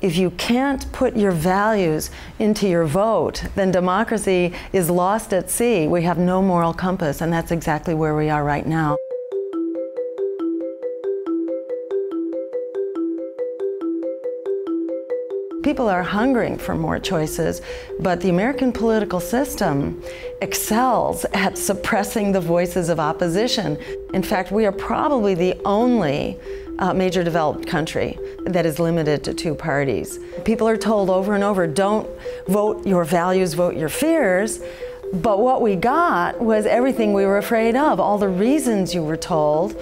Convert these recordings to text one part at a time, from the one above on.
if you can't put your values into your vote, then democracy is lost at sea. We have no moral compass, and that's exactly where we are right now. People are hungering for more choices, but the American political system excels at suppressing the voices of opposition. In fact, we are probably the only uh, major developed country that is limited to two parties. People are told over and over don't vote your values, vote your fears. But what we got was everything we were afraid of, all the reasons you were told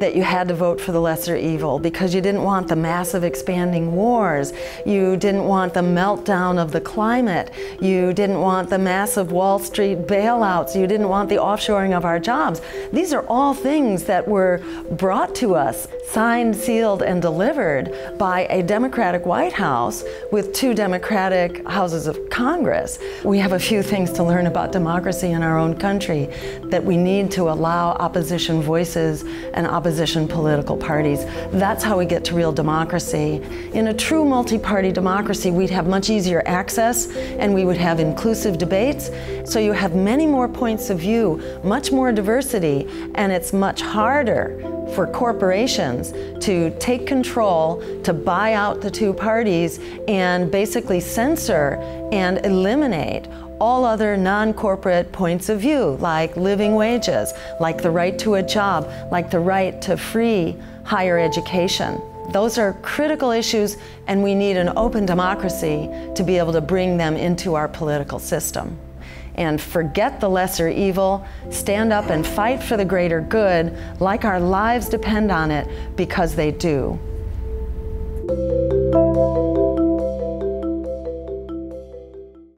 that you had to vote for the lesser evil because you didn't want the massive expanding wars, you didn't want the meltdown of the climate, you didn't want the massive Wall Street bailouts, you didn't want the offshoring of our jobs. These are all things that were brought to us, signed, sealed, and delivered by a Democratic White House with two Democratic houses of Congress. We have a few things to learn about democracy in our own country that we need to allow opposition voices and opposition opposition political parties. That's how we get to real democracy. In a true multi party democracy, we'd have much easier access and we would have inclusive debates. So you have many more points of view, much more diversity, and it's much harder for corporations to take control, to buy out the two parties, and basically censor and eliminate all other non corporate points of view, like living wages, like the right to a job, like the right to free higher education. Those are critical issues, and we need an open democracy to be able to bring them into our political system. And forget the lesser evil, stand up and fight for the greater good, like our lives depend on it, because they do.